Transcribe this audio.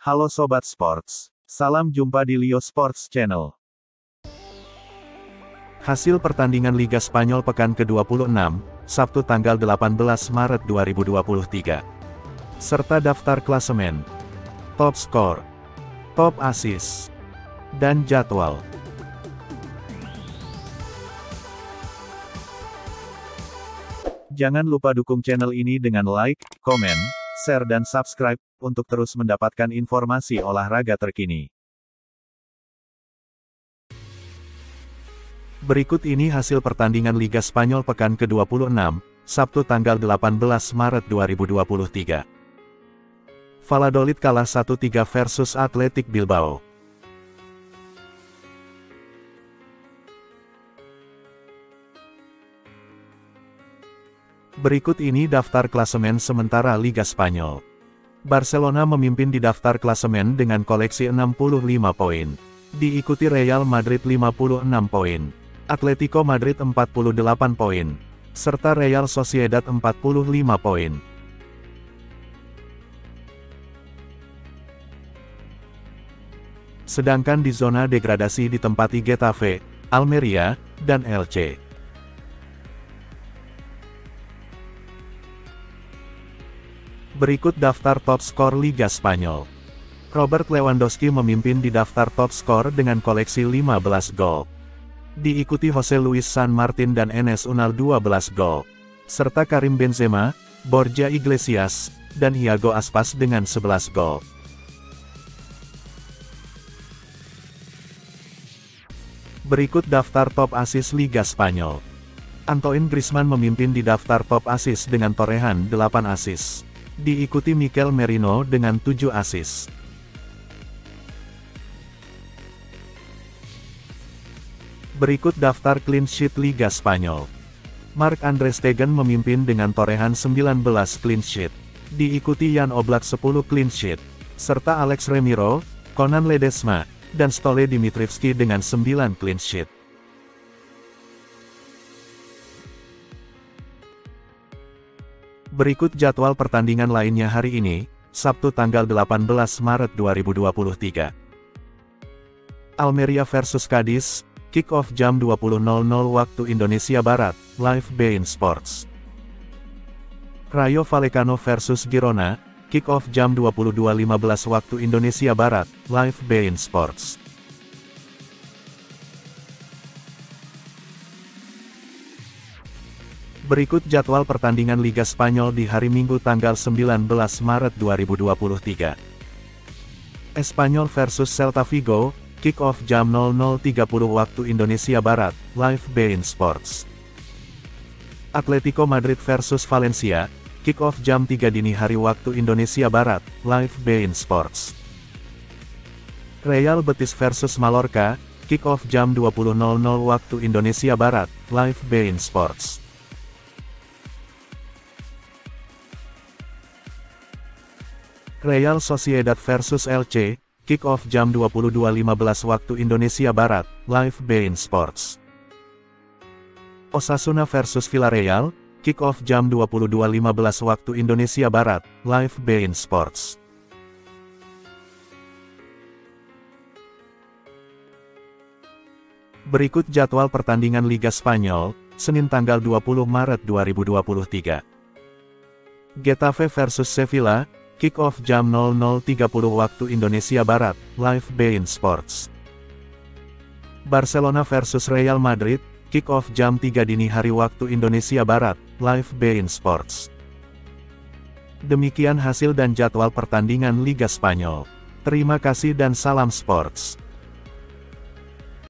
Halo Sobat Sports. Salam jumpa di Leo Sports Channel. Hasil pertandingan Liga Spanyol pekan ke-26, Sabtu tanggal 18 Maret 2023. Serta daftar klasemen, top skor, top assist, dan jadwal. Jangan lupa dukung channel ini dengan like, komen, share dan subscribe, untuk terus mendapatkan informasi olahraga terkini. Berikut ini hasil pertandingan Liga Spanyol pekan ke-26, Sabtu tanggal 18 Maret 2023. Valladolid kalah 1-3 versus Athletic Bilbao. Berikut ini daftar klasemen sementara Liga Spanyol. Barcelona memimpin di daftar klasemen dengan koleksi 65 poin. Diikuti Real Madrid 56 poin. Atletico Madrid 48 poin. Serta Real Sociedad 45 poin. Sedangkan di zona degradasi ditempati Getafe, Almeria, dan Elche. Berikut daftar top skor Liga Spanyol. Robert Lewandowski memimpin di daftar top skor dengan koleksi 15 gol. Diikuti Jose Luis San Martin dan Enes Unal 12 gol. Serta Karim Benzema, Borja Iglesias, dan Iago Aspas dengan 11 gol. Berikut daftar top asis Liga Spanyol. Antoine Griezmann memimpin di daftar top asis dengan torehan 8 asis. Diikuti Mikel Merino dengan 7 asis. Berikut daftar clean sheet Liga Spanyol. Mark Andres Stegen memimpin dengan torehan 19 clean sheet. Diikuti Jan Oblak 10 clean sheet. Serta Alex Remiro, Conan Ledesma, dan Stole Dimitrivski dengan 9 clean sheet. Berikut jadwal pertandingan lainnya hari ini, Sabtu tanggal 18 Maret 2023. Almeria versus Cadiz, kick-off jam 20.00 waktu Indonesia Barat, live Bein Sports. Rayo Vallecano versus Girona, kick-off jam 22.15 waktu Indonesia Barat, live Bein Sports. Berikut jadwal pertandingan Liga Spanyol di hari Minggu tanggal 19 Maret 2023. Espanyol versus Celta Vigo, kick-off jam 00.30 waktu Indonesia Barat, live Bein Sports. Atletico Madrid versus Valencia, kick-off jam 3 dini hari waktu Indonesia Barat, live Bein Sports. Real Betis versus Mallorca, kick-off jam 20.00 waktu Indonesia Barat, live Bein Sports. Real Sociedad versus LC, kick-off jam 22.15 waktu Indonesia Barat, live Bein Sports. Osasuna versus Villarreal, kick-off jam 22.15 waktu Indonesia Barat, live Bein Sports. Berikut jadwal pertandingan Liga Spanyol, Senin tanggal 20 Maret 2023. Getafe versus Sevilla, Kick-off jam 00.30 waktu Indonesia Barat, live Bein Sports. Barcelona versus Real Madrid, kick-off jam 3 dini hari waktu Indonesia Barat, live Bein Sports. Demikian hasil dan jadwal pertandingan Liga Spanyol. Terima kasih dan salam sports.